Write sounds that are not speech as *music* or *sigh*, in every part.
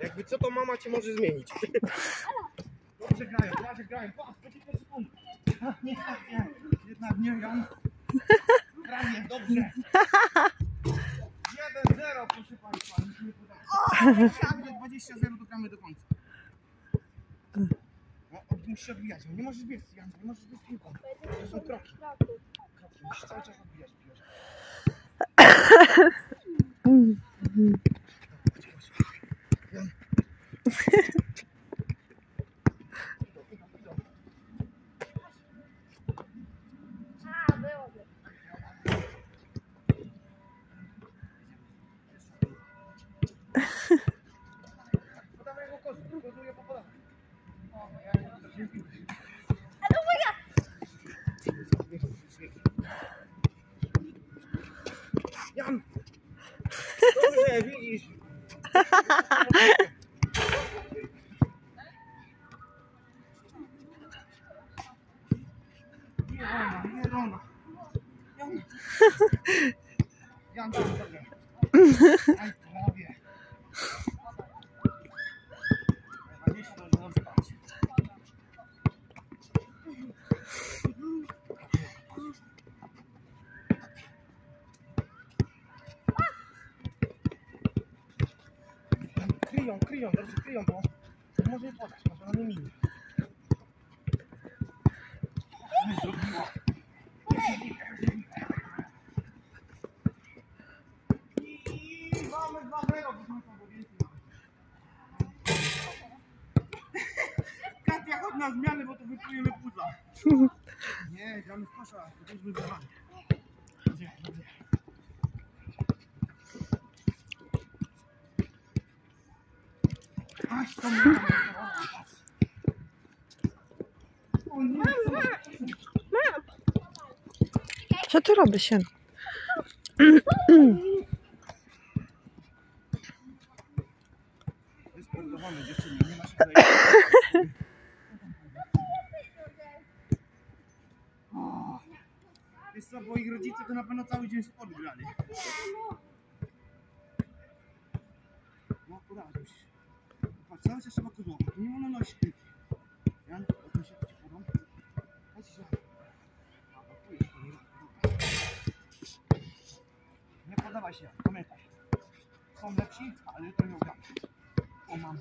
Jakby co, to mama cię może zmienić. Dobrze grają, dobrze grają. Punkt. A, Nie, nie, jednak nie, Jan. Prawie, dobrze. 1-0, proszę Państwa. nie będzie 20-0, to gramy do końca. No, musisz odbijać. Nie możesz biec, Jan, nie możesz biec piłką. To są kroki. Kroki, musisz cały czas. Jan. *laughs* Idą, *laughs* *laughs* Dobrze, widzisz. Nie rona, nie rona. Jan! Jan, dobrze, dobrze. Aj, prawie. Najważniejsze Kryją, kryją, dobrze kryją, bo to może nie podać, może ona nie minie. Nie zrobiła. I mamy 2-0, proszę Państwa, bo więcej. Katia, chodź na zmianę, bo to wyplujemy płuca. Nie, gramy w kosza, to też wygrywamy. Dobrze, dobrze. Co ty robisz Wiesz co, bo ich rodzice to na pewno cały dzień sport grali. No, się. Cały czas trzeba kozłować, to nie wolno nosić tym się. Chodź to, nie podawaj się, pamiętaj. Są lepsi, ale jutro nie ugramy. O, mam.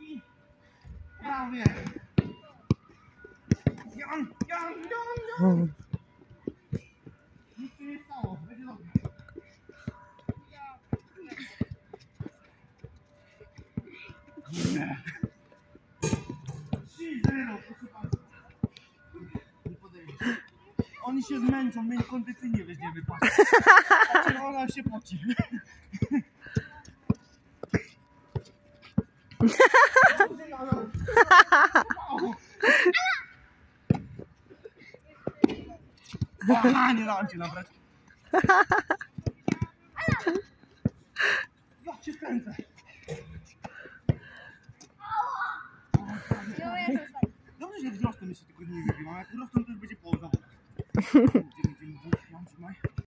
I prawie. Jan, Jan, Jan, Jan. Oni się zmęczą, my ich kondycyjnie weźmiemy, patrz. Patrz, *laughs* Ona się poci. Aha, nie dałem cię nabrać. *laughs* Dobrze, że wzrostem jeszcze tylko nie wybiłam. Jak urosną, to już będzie połowa.